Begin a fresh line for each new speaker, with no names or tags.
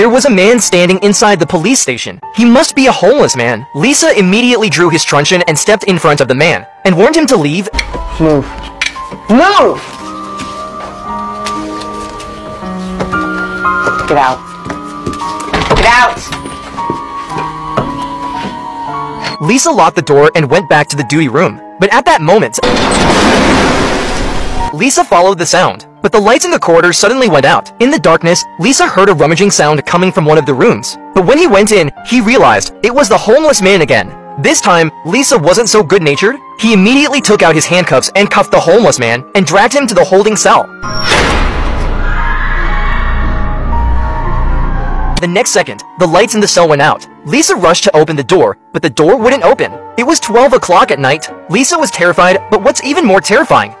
there was a man standing inside the police station. He must be a homeless man. Lisa immediately drew his truncheon and stepped in front of the man, and warned him to leave.
Move. Move! Get out. Get out!
Lisa locked the door and went back to the duty room. But at that moment, Lisa followed the sound, but the lights in the corridor suddenly went out. In the darkness, Lisa heard a rummaging sound coming from one of the rooms. But when he went in, he realized it was the homeless man again. This time, Lisa wasn't so good-natured. He immediately took out his handcuffs and cuffed the homeless man and dragged him to the holding cell. The next second, the lights in the cell went out. Lisa rushed to open the door, but the door wouldn't open. It was 12 o'clock at night. Lisa was terrified, but what's even more terrifying